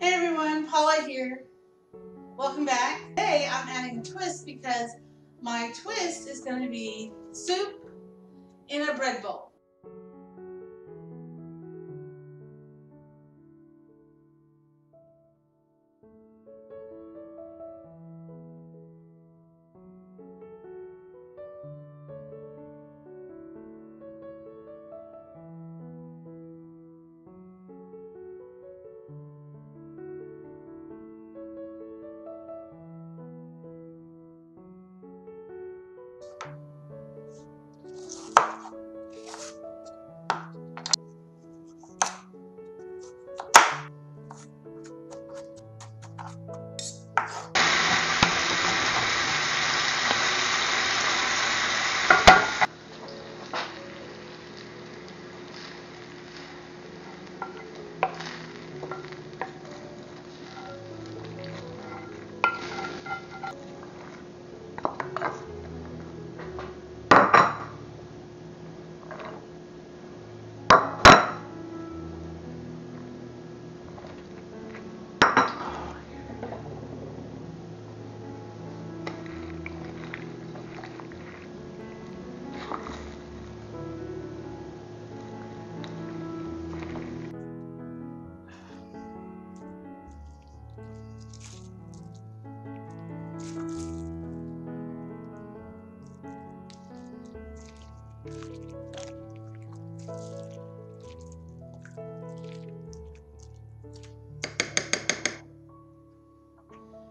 Hey everyone, Paula here. Welcome back. Today I'm adding a twist because my twist is going to be soup in a bread bowl.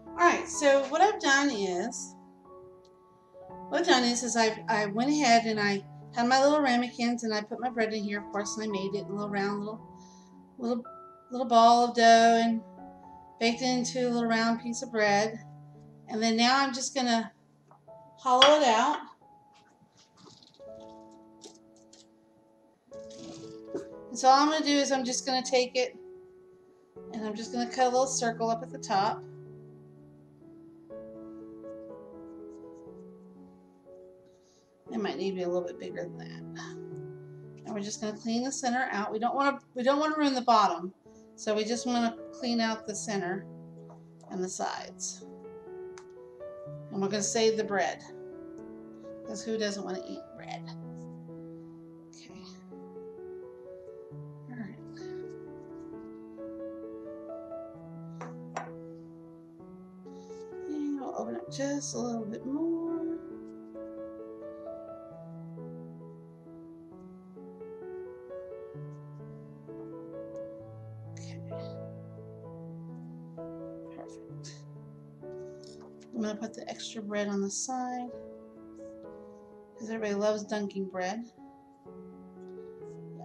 Alright, so what I've done is, what I've done is, is I, I went ahead and I had my little ramekins and I put my bread in here, of course, and I made it a little round little, little, little ball of dough and baked it into a little round piece of bread. And then now I'm just going to hollow it out. And so all I'm going to do is I'm just going to take it and I'm just going to cut a little circle up at the top. It might need to be a little bit bigger than that. And we're just going to clean the center out. We don't want to we don't want to ruin the bottom. So we just want to clean out the center and the sides. And we're going to save the bread. Because who doesn't want to eat bread? Just a little bit more. Okay. Perfect. I'm going to put the extra bread on the side because everybody loves dunking bread. Yeah.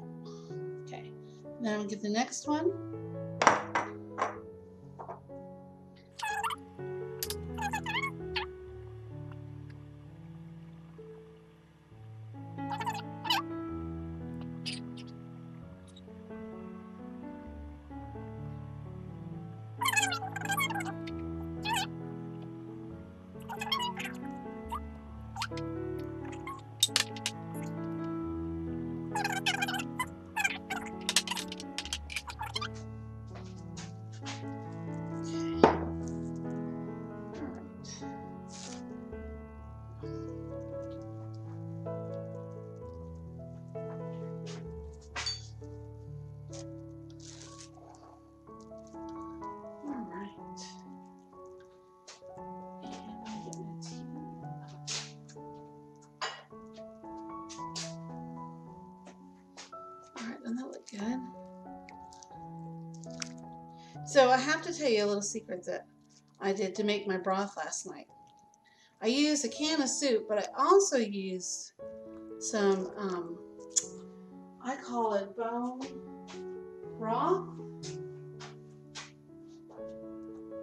Okay, then I'm going to get the next one. So I have to tell you a little secret that I did to make my broth last night. I used a can of soup, but I also used some, um, I call it bone broth.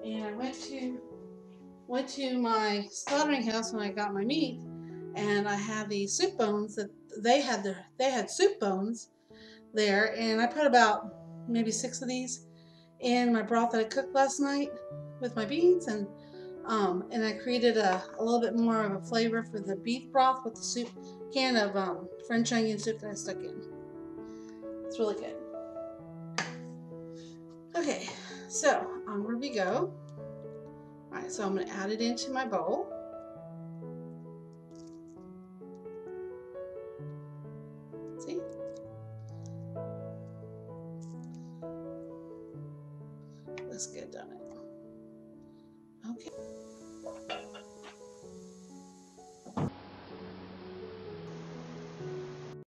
And I went to went to my slaughtering house when I got my meat, and I have these soup bones that they had their they had soup bones there and I put about maybe six of these in my broth that I cooked last night with my beans and um, and I created a, a, little bit more of a flavor for the beef broth with the soup can of um, French onion soup that I stuck in. It's really good. Okay, so onward we go. All right, so I'm to add it into my bowl. let's get done. Okay.